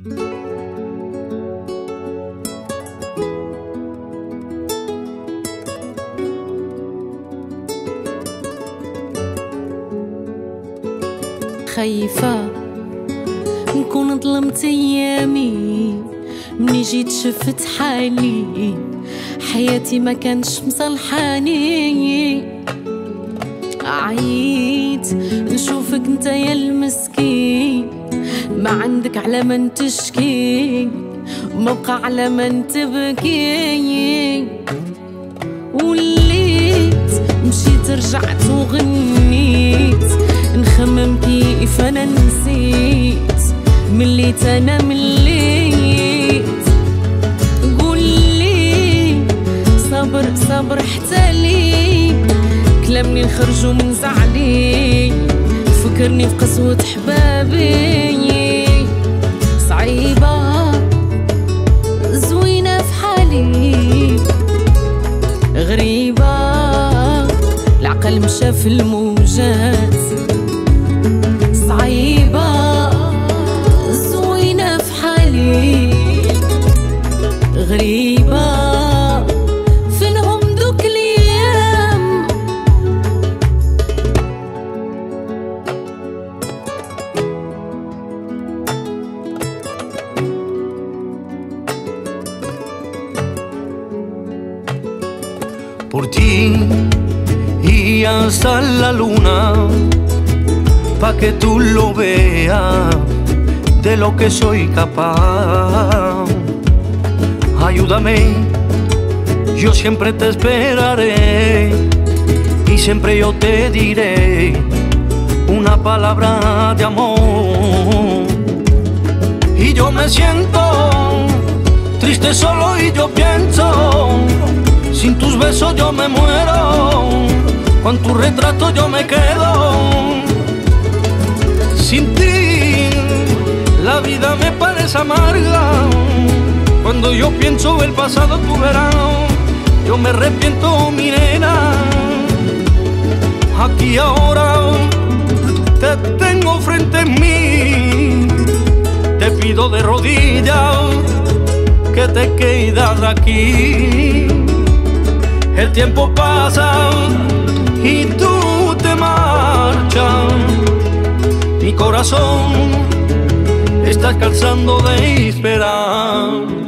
خايفة نكون ظلمت أيامي مني جيت شفت حالي حياتي ما كانش مصلحاني. عييت نشوفك انت يا المسكين. ما عندك على من تشكي بقى على من تبكي. وليت مشيت رجعت وغنيت نخمم كيف أنا نسيت مليت أنا مليت. قولي صبر صبر حتى لي كلامني نخرجو من زعلي فكرني في قسوة حبابي العقل مشى في الموجات. صعيبة زوينة في حالي. غريبة فينهم دوك الأيام. Ti y hasta la luna, pa' que tú lo veas de lo que soy capaz. Ayúdame, yo siempre te esperaré y siempre yo te diré una palabra de amor. Y yo me siento triste solo y yo pienso sin tus besos yo me muero, con tu retrato yo me quedo. Sin ti la vida me parece amarga. Cuando yo pienso el pasado, tu verano, yo me arrepiento, mi nena. Aquí ahora te tengo frente a mí. Te pido de rodillas que te quedas aquí. El tiempo pasa y tú te marchas. Mi corazón está cansando de esperar.